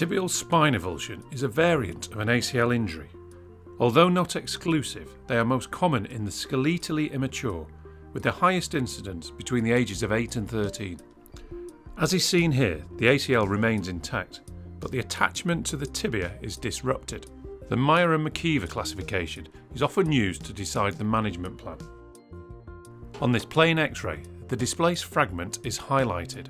Tibial spine avulsion is a variant of an ACL injury. Although not exclusive, they are most common in the skeletally immature, with the highest incidence between the ages of 8 and 13. As is seen here, the ACL remains intact, but the attachment to the tibia is disrupted. The Meyer and McKeever classification is often used to decide the management plan. On this plain X-ray, the displaced fragment is highlighted.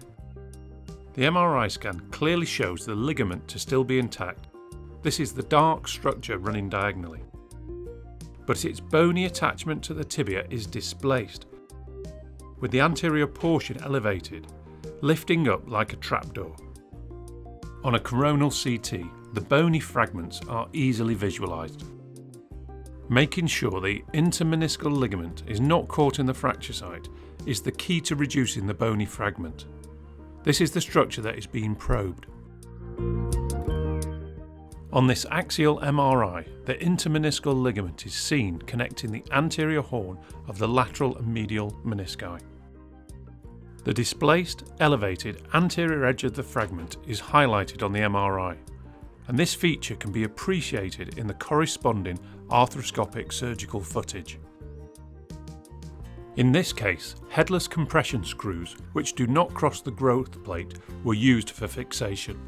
The MRI scan clearly shows the ligament to still be intact. This is the dark structure running diagonally. But its bony attachment to the tibia is displaced, with the anterior portion elevated, lifting up like a trapdoor. On a coronal CT, the bony fragments are easily visualised. Making sure the intermeniscal ligament is not caught in the fracture site is the key to reducing the bony fragment. This is the structure that is being probed. On this axial MRI, the intermeniscal ligament is seen connecting the anterior horn of the lateral and medial menisci. The displaced, elevated anterior edge of the fragment is highlighted on the MRI, and this feature can be appreciated in the corresponding arthroscopic surgical footage. In this case, headless compression screws, which do not cross the growth plate, were used for fixation.